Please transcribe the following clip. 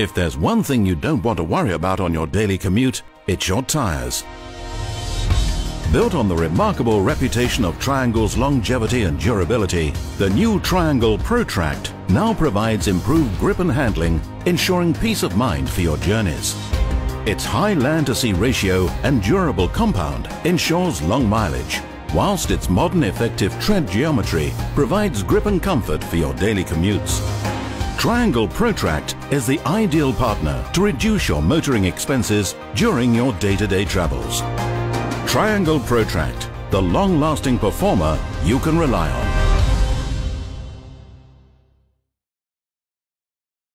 If there's one thing you don't want to worry about on your daily commute, it's your tyres. Built on the remarkable reputation of Triangle's longevity and durability, the new Triangle ProTract now provides improved grip and handling, ensuring peace of mind for your journeys. Its high land to sea ratio and durable compound ensures long mileage, whilst its modern effective tread geometry provides grip and comfort for your daily commutes. Triangle ProTract is the ideal partner to reduce your motoring expenses during your day-to-day travels. Triangle ProTract, the long-lasting performer you can rely on.